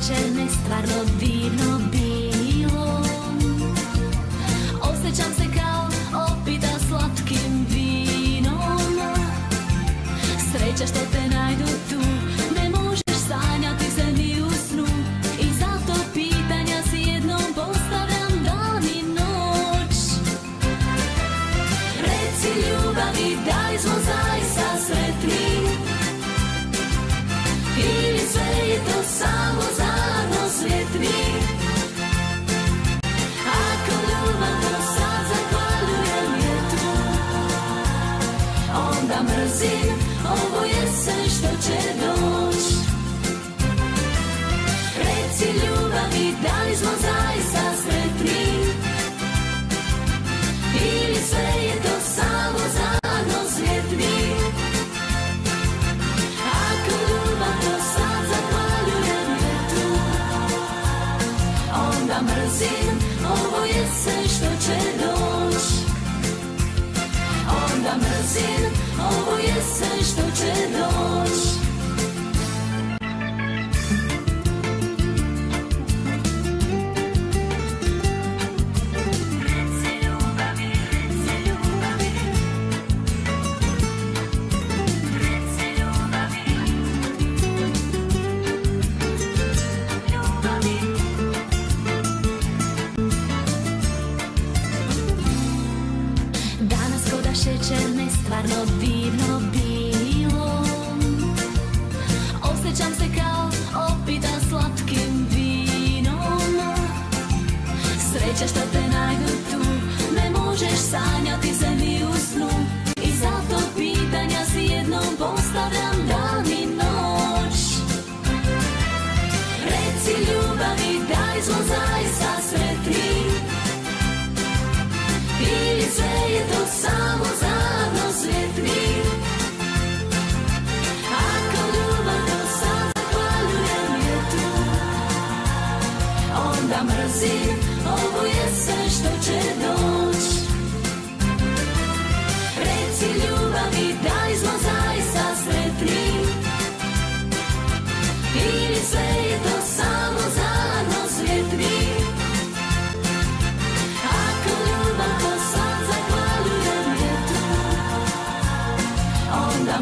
šećerne stvarno divno bilo. Osjećam se kao opita slatkim vinom. Sreća što te najdu tu Ne možeš sanjati se ni u snu. I pitanja si jednom postavljam dan noć. Ljubavi da smo zaista Onda mrzim ovo jesen što će doć Koda šećerne stvarno divno bilo. Osjećam se kao opita slatkim vinom. Sreća što te najdu tu Ne možeš sanjati se ni u snu. I zato pitanja si jednom postavljam dan i noć. Reci ljubavi da li smo zaista sretni Ili sve je to samo Ovo jesen što će doć Reci ljubavi da li smo zaista sretni Ili sve je to samo zanos svjetni Ako vjetru Onda